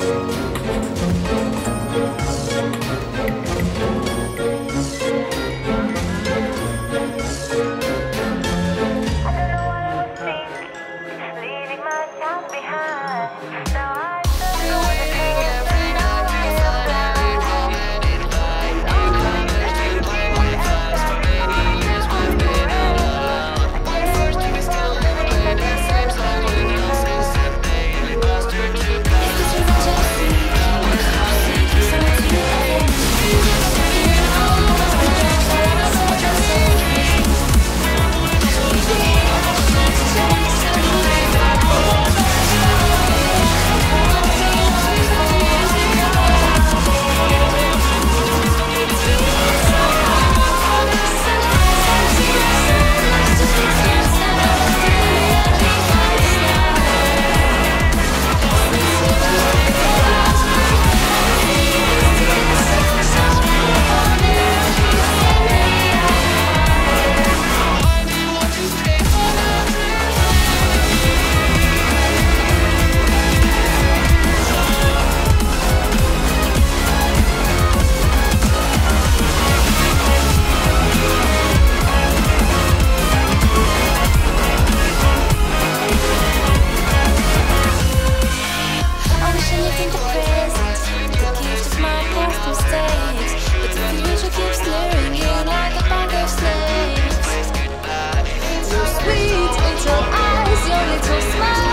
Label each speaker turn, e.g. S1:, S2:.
S1: Bye. so small.